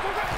中间。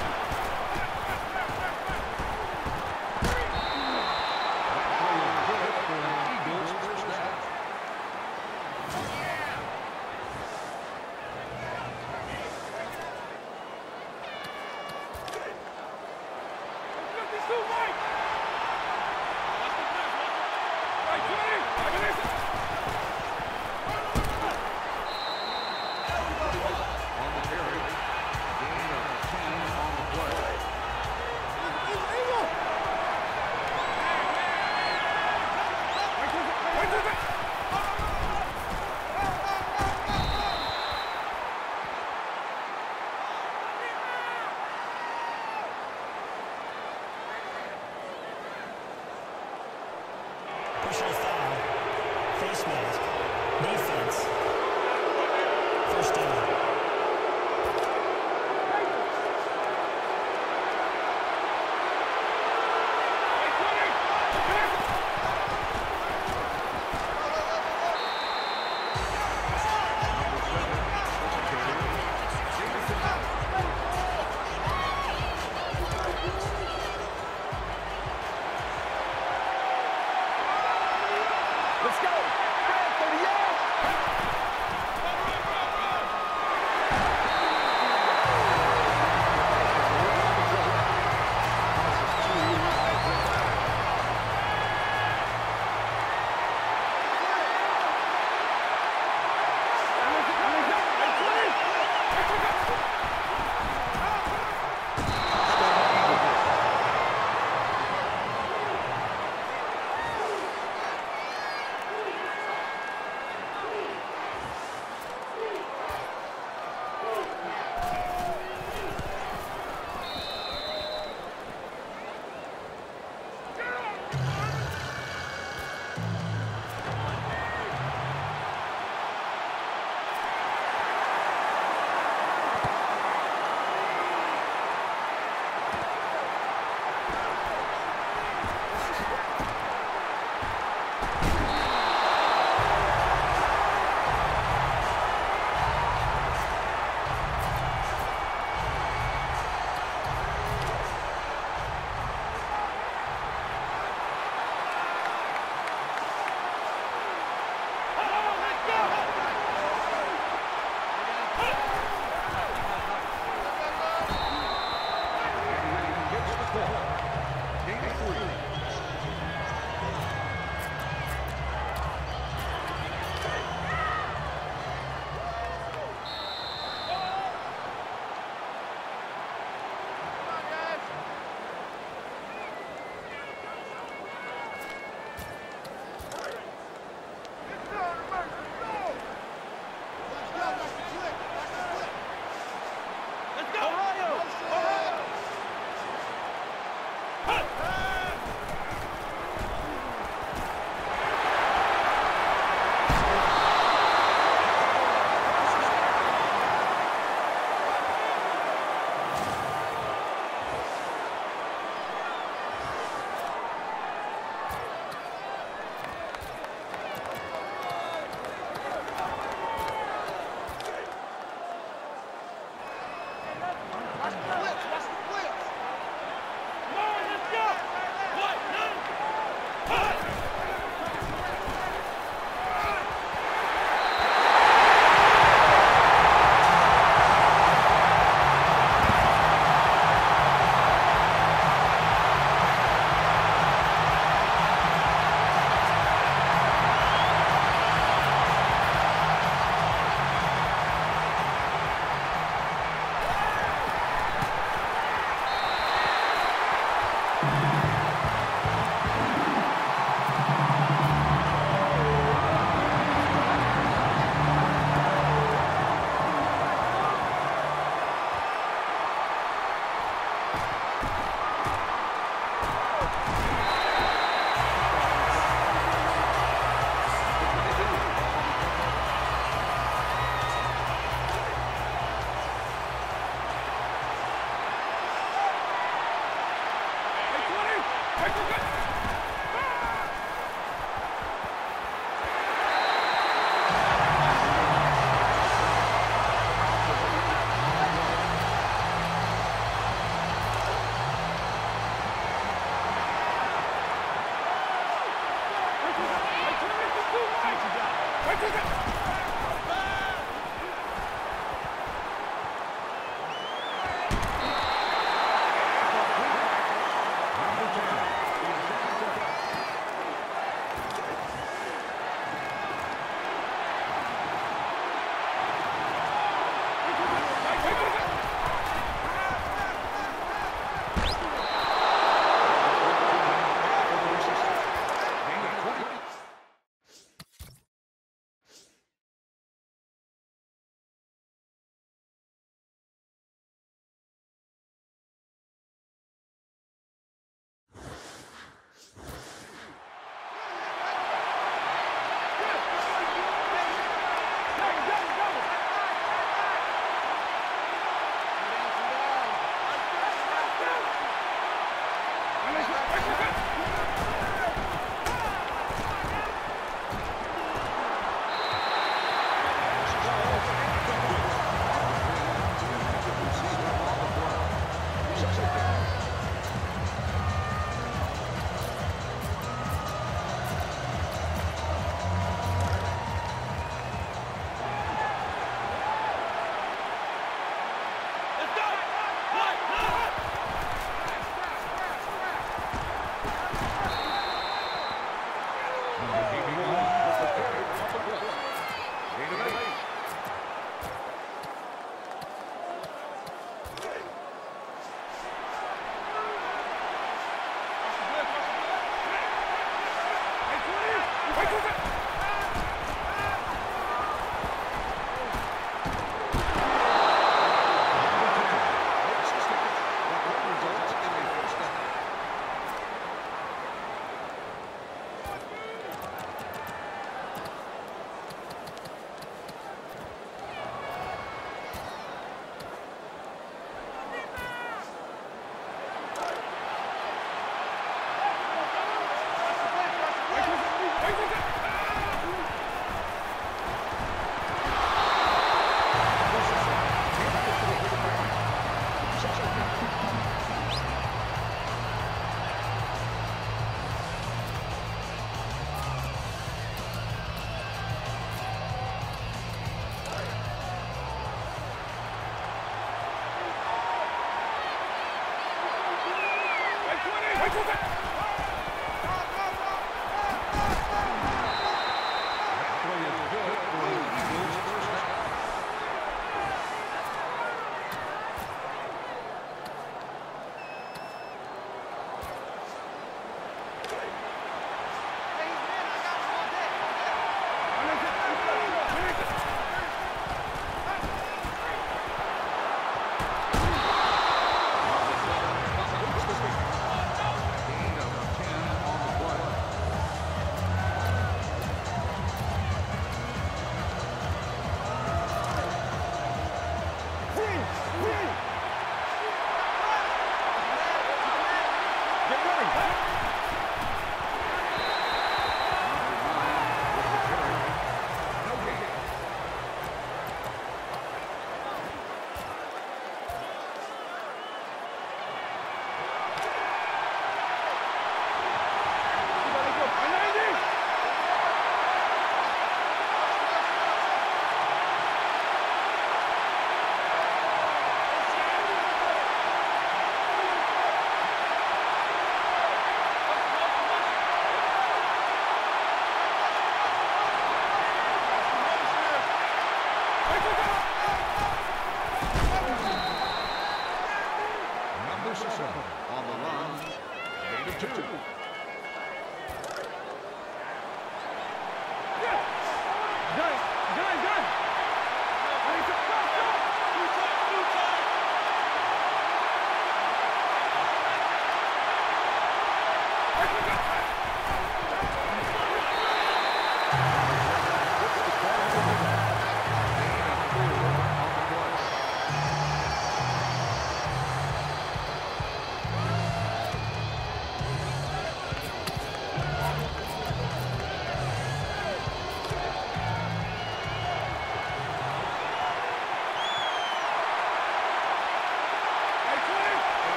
Back, back.